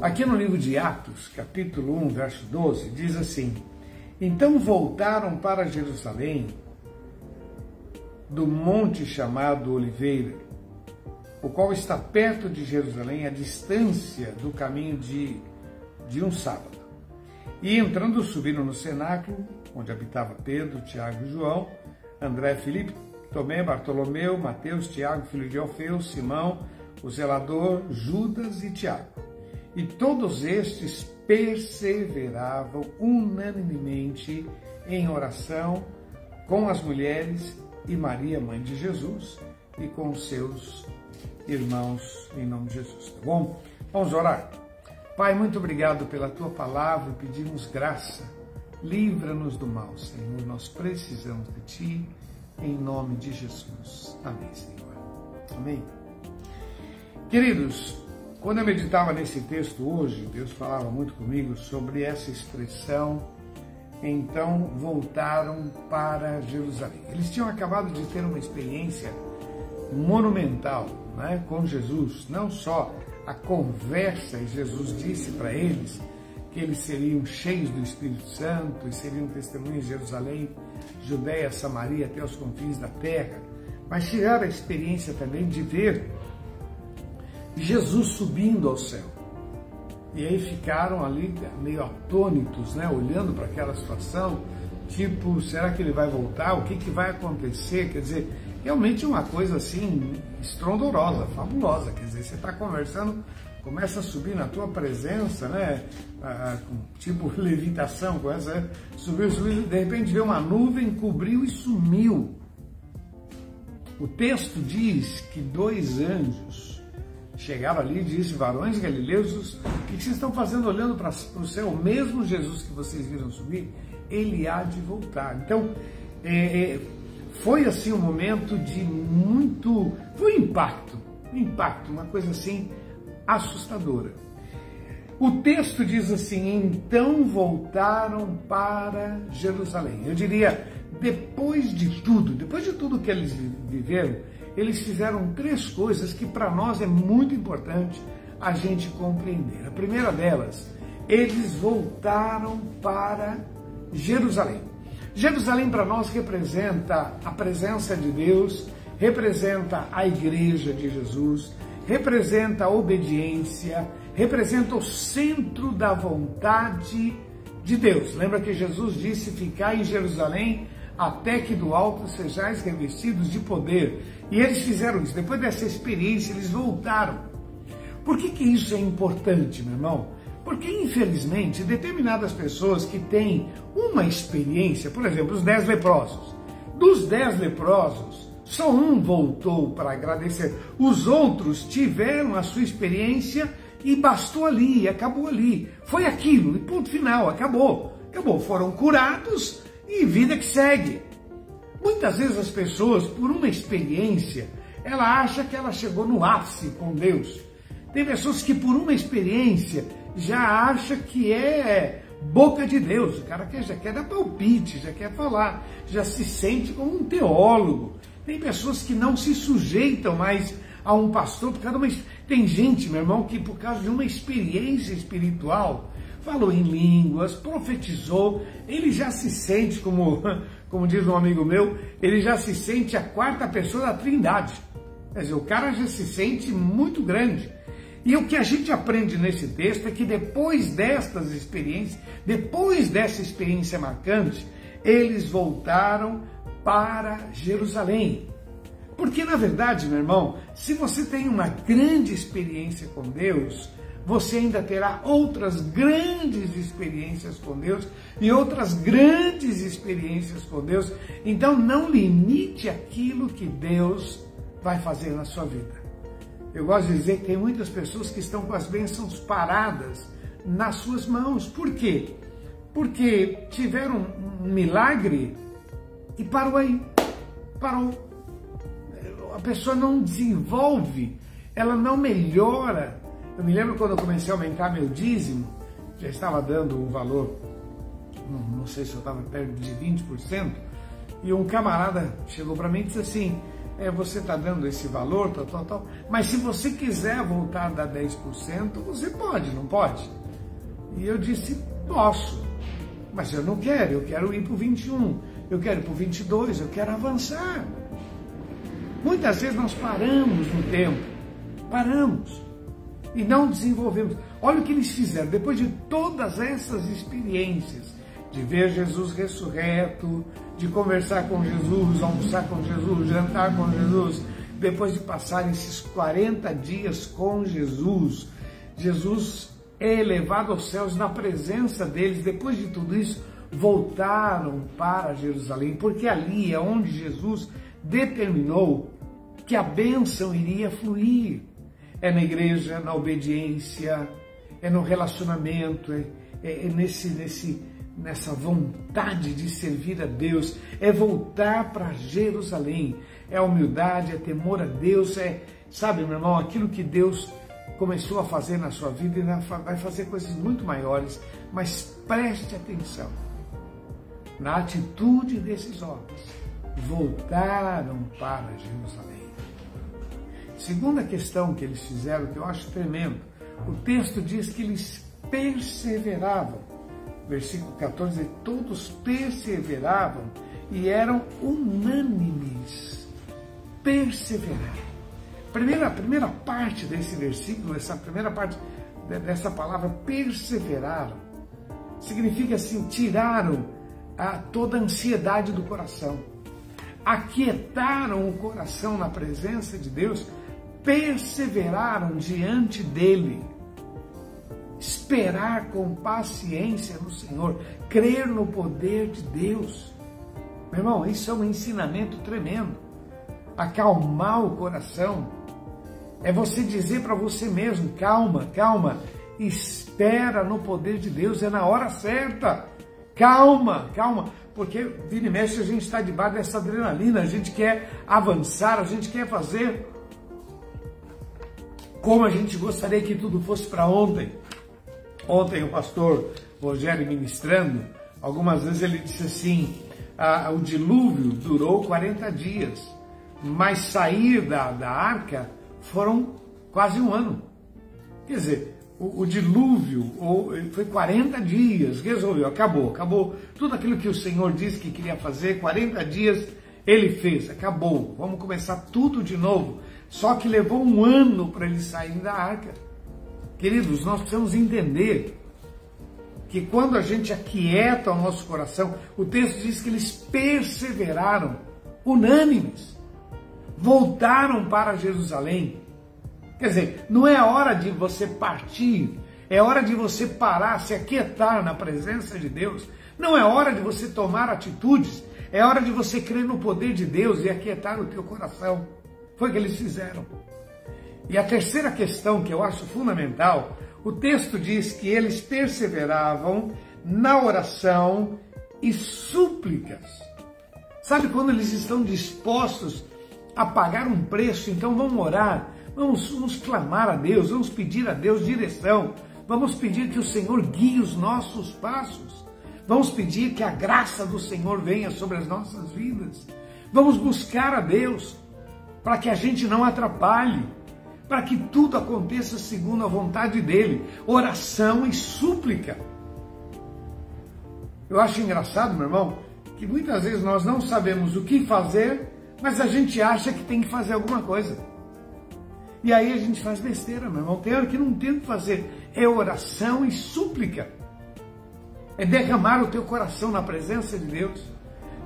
Aqui no livro de Atos, capítulo 1, verso 12, diz assim: Então voltaram para Jerusalém do monte chamado Oliveira, o qual está perto de Jerusalém, a distância do caminho de, de um sábado. E entrando, subiram no cenáculo, onde habitava Pedro, Tiago e João, André, Filipe, Tomé, Bartolomeu, Mateus, Tiago, filho de Alfeu, Simão, o zelador, Judas e Tiago. E todos estes perseveravam unanimemente em oração com as mulheres e Maria, mãe de Jesus, e com seus irmãos, em nome de Jesus. Tá bom? Vamos orar. Pai, muito obrigado pela tua palavra, pedimos graça. Livra-nos do mal, Senhor. Nós precisamos de ti, em nome de Jesus. Amém, Senhor. Amém. Queridos, quando eu meditava nesse texto hoje, Deus falava muito comigo sobre essa expressão. Então voltaram para Jerusalém. Eles tinham acabado de ter uma experiência monumental né, com Jesus, não só a conversa, e Jesus disse para eles que eles seriam cheios do Espírito Santo e seriam testemunhas de Jerusalém, Judéia, Samaria, até os confins da terra, mas tiveram a experiência também de ver Jesus subindo ao céu. E aí ficaram ali meio atônitos, né, olhando para aquela situação, tipo, será que ele vai voltar? O que, que vai acontecer? Quer dizer, realmente uma coisa assim estrondorosa, fabulosa. Quer dizer, você está conversando, começa a subir na tua presença, né? Ah, tipo levitação, começa a subir, subir, de repente vê uma nuvem, cobriu e sumiu. O texto diz que dois anjos chegaram ali e disse, varões galileus, o que vocês estão fazendo olhando para o céu? O mesmo Jesus que vocês viram subir, ele há de voltar. Então, é, é, foi assim um momento de muito, foi um impacto, um impacto, uma coisa assim assustadora. O texto diz assim: então voltaram para Jerusalém. Eu diria, depois de tudo, depois de tudo que eles viveram, eles fizeram três coisas que para nós é muito importante a gente compreender. A primeira delas, eles voltaram para Jerusalém. Jerusalém para nós representa a presença de Deus, representa a igreja de Jesus, representa a obediência, representa o centro da vontade de Deus. Lembra que Jesus disse: Ficar em Jerusalém até que do alto sejais revestidos de poder. E eles fizeram isso. Depois dessa experiência, eles voltaram. Por que, que isso é importante, meu irmão? Porque, infelizmente, determinadas pessoas que têm uma experiência, por exemplo, os dez leprosos, dos dez leprosos, só um voltou para agradecer. Os outros tiveram a sua experiência e bastou ali, acabou ali. Foi aquilo, e ponto final, acabou. Acabou, foram curados e vida que segue. Muitas vezes as pessoas, por uma experiência, ela acha que ela chegou no ápice com Deus. Tem pessoas que por uma experiência já acha que é boca de Deus. O cara que já quer dar palpite, já quer falar, já se sente como um teólogo. Tem pessoas que não se sujeitam mais a um pastor por causa de uma. Tem gente, meu irmão, que por causa de uma experiência espiritual falou em línguas, profetizou, ele já se sente, como, como diz um amigo meu, ele já se sente a quarta pessoa da trindade. Quer dizer, o cara já se sente muito grande. E o que a gente aprende nesse texto é que depois destas experiências, depois dessa experiência marcante, eles voltaram para Jerusalém. Porque, na verdade, meu irmão, se você tem uma grande experiência com Deus, você ainda terá outras grandes experiências com Deus e outras grandes experiências com Deus. Então não limite aquilo que Deus vai fazer na sua vida. Eu gosto de dizer que tem muitas pessoas que estão com as bênçãos paradas nas suas mãos. Por quê? Porque tiveram um milagre e parou aí. Parou. A pessoa não desenvolve, ela não melhora eu me lembro quando eu comecei a aumentar meu dízimo, já estava dando um valor, não, não sei se eu estava perto de 20%, e um camarada chegou para mim e disse assim: é, você está dando esse valor, tal, tal, tal. Mas se você quiser voltar a dar 10%, você pode, não pode? E eu disse, posso. Mas eu não quero, eu quero ir para o 21, eu quero ir para o 22, eu quero avançar. Muitas vezes nós paramos no tempo, paramos e não desenvolvemos. Olha o que eles fizeram, depois de todas essas experiências, de ver Jesus ressurreto, de conversar com Jesus, almoçar com Jesus, jantar com Jesus, depois de passar esses 40 dias com Jesus, Jesus é elevado aos céus na presença deles, depois de tudo isso, voltaram para Jerusalém, porque ali é onde Jesus determinou que a bênção iria fluir. É na igreja, na obediência, é no relacionamento, é, é, é nesse, nesse, nessa vontade de servir a Deus, é voltar para Jerusalém, é humildade, é temor a Deus, é, sabe, meu irmão, aquilo que Deus começou a fazer na sua vida e vai fazer coisas muito maiores, mas preste atenção na atitude desses homens. Voltaram para Jerusalém. Segunda questão que eles fizeram, que eu acho tremendo, o texto diz que eles perseveravam. Versículo 14, todos perseveravam e eram unânimes. Perseveraram. Primeira, primeira parte desse versículo, essa primeira parte dessa palavra perseveraram, significa assim, tiraram a, toda a ansiedade do coração, aquietaram o coração na presença de Deus, perseveraram diante dele. Esperar com paciência no Senhor, crer no poder de Deus. Meu irmão, isso é um ensinamento tremendo. Acalmar o coração, é você dizer para você mesmo: calma, calma, espera no poder de Deus, é na hora certa. Calma, calma, porque vira e mexe a gente está debaixo dessa adrenalina, a gente quer avançar, a gente quer fazer como a gente gostaria que tudo fosse para ontem. Ontem o pastor Rogério ministrando, algumas vezes ele disse assim: ah, o dilúvio durou 40 dias, mas sair da, da arca foram quase um ano. Quer dizer, o, o dilúvio ou, foi 40 dias, resolveu, acabou, acabou. Tudo aquilo que o Senhor disse que queria fazer, 40 dias ele fez, acabou. Vamos começar tudo de novo. Só que levou um ano para eles saírem da arca. Queridos, nós precisamos entender que quando a gente aquieta o nosso coração, o texto diz que eles perseveraram, unânimes voltaram para Jerusalém. Quer dizer, não é hora de você partir, é hora de você parar, se aquietar na presença de Deus. Não é hora de você tomar atitudes, é hora de você crer no poder de Deus e aquietar o teu coração. Foi o que eles fizeram. E a terceira questão que eu acho fundamental, o texto diz que eles perseveravam na oração e súplicas. Sabe quando eles estão dispostos a pagar um preço, então vamos orar, vamos, vamos clamar a Deus, vamos pedir a Deus direção, vamos pedir que o Senhor guie os nossos passos, vamos pedir que a graça do Senhor venha sobre as nossas vidas, vamos buscar a Deus para que a gente não atrapalhe, para que tudo aconteça segundo a vontade dele, oração e súplica. Eu acho engraçado, meu irmão, que muitas vezes nós não sabemos o que fazer mas a gente acha que tem que fazer alguma coisa. E aí a gente faz besteira, meu irmão. Tem hora que não tem o que fazer. É oração e súplica. É derramar o teu coração na presença de Deus.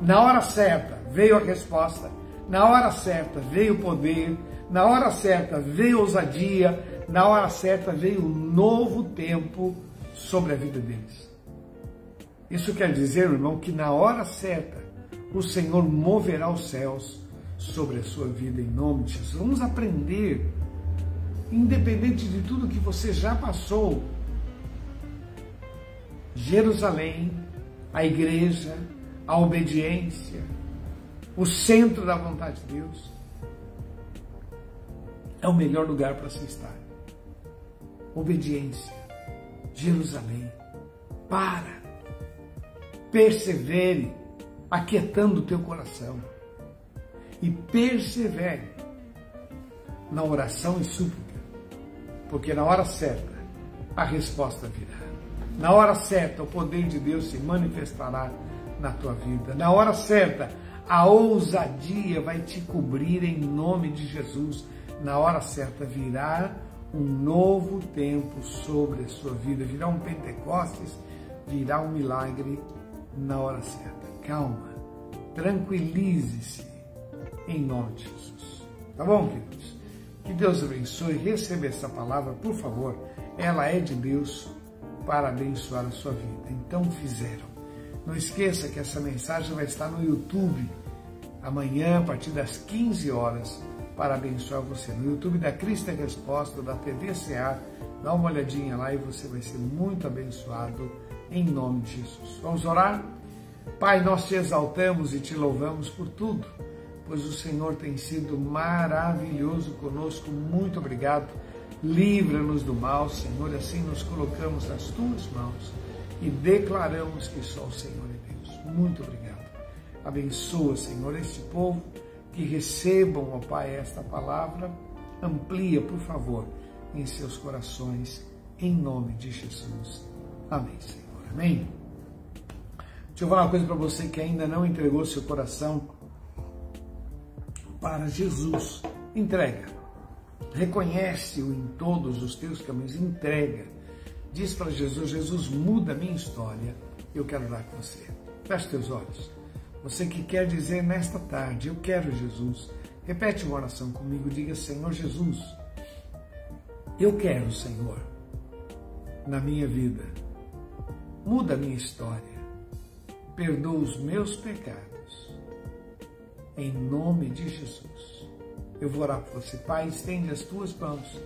Na hora certa veio a resposta. Na hora certa veio o poder. Na hora certa veio a ousadia. Na hora certa veio um novo tempo sobre a vida deles. Isso quer dizer, meu irmão, que na hora certa o Senhor moverá os céus sobre a sua vida em nome de Jesus. Vamos aprender, independente de tudo que você já passou. Jerusalém, a igreja, a obediência, o centro da vontade de Deus, é o melhor lugar para se estar. Obediência, Jerusalém, para, persevere, aquietando o teu coração e persevere na oração e súplica, porque na hora certa a resposta virá. Na hora certa o poder de Deus se manifestará na tua vida. Na hora certa a ousadia vai te cobrir em nome de Jesus. Na hora certa virá um novo tempo sobre a sua vida, virá um Pentecostes, virá um milagre na hora certa. Calma, tranquilize-se em nome de Jesus. Tá bom, queridos? Que Deus abençoe. Receba essa palavra, por favor. Ela é de Deus para abençoar a sua vida. Então fizeram. Não esqueça que essa mensagem vai estar no YouTube amanhã, a partir das 15 horas, para abençoar você. No YouTube da Cristo é Resposta, da TVCA, dá uma olhadinha lá e você vai ser muito abençoado em nome de Jesus. Vamos orar? Pai, nós te exaltamos e te louvamos por tudo pois o Senhor tem sido maravilhoso conosco. Muito obrigado. Livra-nos do mal, Senhor, assim nos colocamos nas tuas mãos e declaramos que só o Senhor é Deus. Muito obrigado. Abençoa, Senhor, este povo que recebam, ó Pai, esta palavra. Amplia, por favor, em seus corações, em nome de Jesus. Amém, Senhor. Amém. Deixa eu falar uma coisa para você que ainda não entregou seu coração para Jesus. Entrega. Reconhece-o em todos os teus caminhos. Entrega. Diz para Jesus: Jesus, muda a minha história. Eu quero dar com você. Feche teus olhos. Você que quer dizer nesta tarde: Eu quero Jesus. Repete uma oração comigo. Diga: Senhor Jesus, eu quero, Senhor, na minha vida. Muda a minha história. Perdoa os meus pecados em nome de Jesus. Eu vou orar por você. Pai, estende as tuas mãos,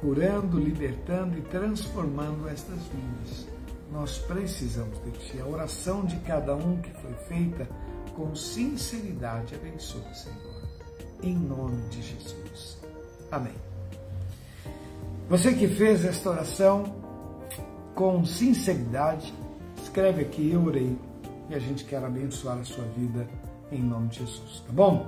curando, libertando e transformando estas vidas. Nós precisamos de Ti. A oração de cada um que foi feita com sinceridade abençoa, Senhor. Em nome de Jesus. Amém. Você que fez esta oração com sinceridade, escreve aqui, eu orei, e a gente quer abençoar a sua vida em nome de Jesus, tá bom?